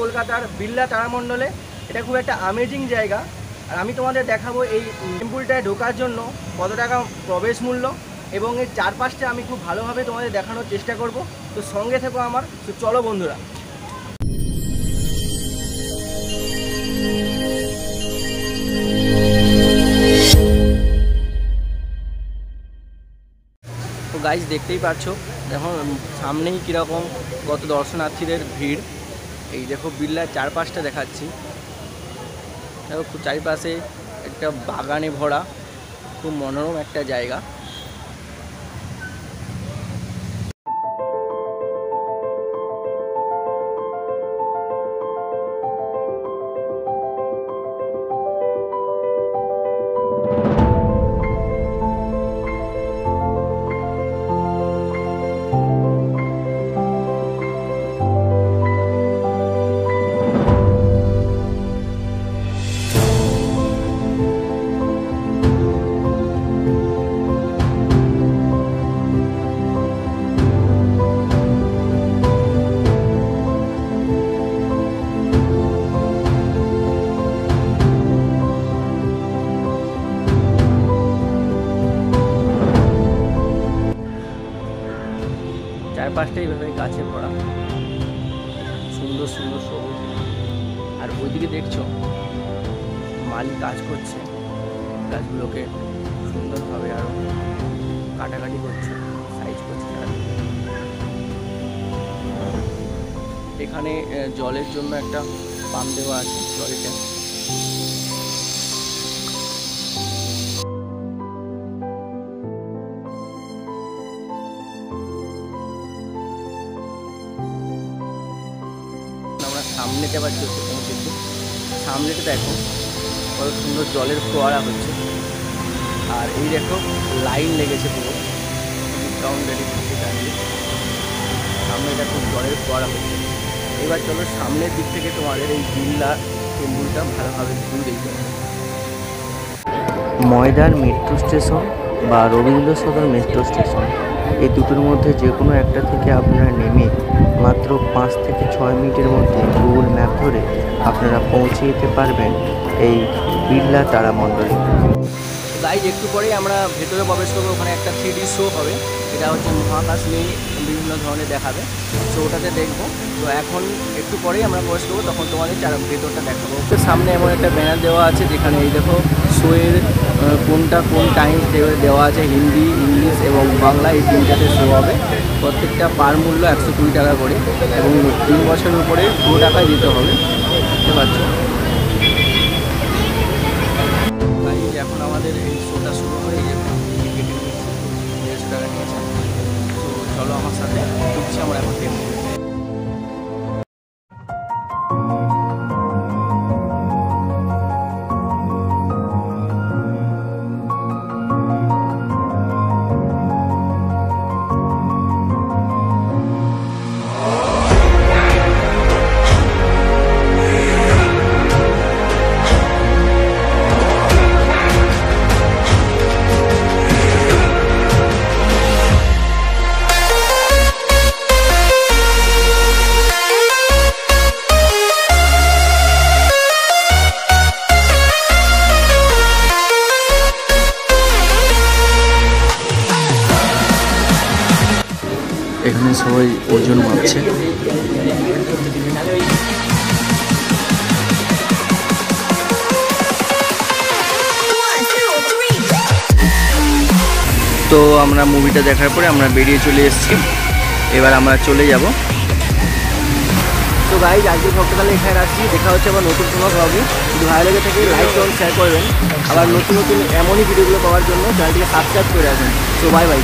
কলকাতার বিড়লা তারামণ্ডলে। এটা খুব একটা আমেজিং জায়গা। আর আমি তোমাদের দেখাবো এই টেম্পুলটায় ঢোকার জন্য কত টাকা প্রবেশ মূল্য এবং এর চারপাশটা আমি খুব ভালোভাবে তোমাদের দেখানোর চেষ্টা করব। তো সঙ্গে থেকো আমার। তো চলো বন্ধুরা। তো গাইজ দেখতেই পাচ্ছো। দেখো, সামনেই কীরকম গত দর্শনার্থীদের ভিড়। এই দেখো বিল্লার চারপাশটা দেখাচ্ছি। দেখো চারিপাশে একটা বাগানে ভরা খুব মনোরম একটা জায়গা। চারপাশটা এইভাবে গাছে ভরা সুন্দর সুন্দর সবুজ। আর ওইদিকে দেখছ, মালি কাজ করছে। গাছগুলোকে সুন্দরভাবে আরও কাটাকাটি করছে সাইজ করছে এখানে জলের জন্য একটা পাম্প দেওয়া আছে, জলের ট্যাঙ্ক সামনেতে আবার চলতে পৌঁছেছি সামনেটা দেখো, কত সুন্দর জলের ফোয়ারা হচ্ছে। আর এই দেখো, লাইন লেগেছে পুরো। ডিসকাউন্টের দাঁড়িয়ে সামনে দেখো জলের ফোয়ারা হচ্ছে। এবার চলো সামনের দিক থেকে তোমাদের এই বিল্লা টেম্পুলটা ভালোভাবে ভিউ দেখবে ময়দান মেট্রো স্টেশন বা রবীন্দ্র সদন মেট্রো স্টেশন এই দুটোর মধ্যে যে কোনো একটা থেকে আপনারা নেমে মাত্র পাঁচ থেকে ছয় মিনিটের মধ্যে গুগল ম্যাপ ধরে আপনারা পৌঁছে যেতে পারবেন এই বিড়লা তারামণ্ডলে। গাইজ একটু পরেই আমরা ভেতরে প্রবেশ করব, ওখানে একটা থ্রি শো হবে। এটা হচ্ছে মহাকাশ নিয়ে বিভিন্ন ধরনের দেখাবে। তো ওটাতে দেখব। তো এখন একটু পরেই আমরা প্রবেশ করব, তখন তোমাদের চার ভেতরটা দেখাবো। তো সামনে এমন একটা ব্যানার দেওয়া আছে, যেখানে এই দেখো শোয়ের কোনটা কোন টাইম দেওয়া আছে, হিন্দি, ইংলিশ এবং বাংলা, এই তিনটাতে শো হবে। প্রত্যেকটা পার মূল্য একশো কুড়ি টাকা করে এবং তিন বছরের উপরে দু টাকায় দিতে হবে। বুঝতে পারছ আমাদের এই শোটা শুরু হয়ে যাবে টিকিটের নিচ্ছি দেড়শো টাকা নিয়েছে তো চলো আমার সাথে ঢুকছি আমরা এখন। এখানে সবাই ওজন মাপছে। তো আমরা মুভিটা দেখার পরে আমরা বেরিয়ে চলে এসেছি। এবার আমরা চলে যাব। তো গাইজ আজকে সকালে এখানে রাখছি দেখা হচ্ছে আবার নতুন কোনো ব্লগে যদি ভালো লেগে থাকে লাইক করুন শেয়ার করবেন। আবার নতুন নতুন এমনই ভিডিওগুলো পাওয়ার জন্য চ্যানেলটিকে সাবস্ক্রাইব করে রাখবেন। তো বাই বাই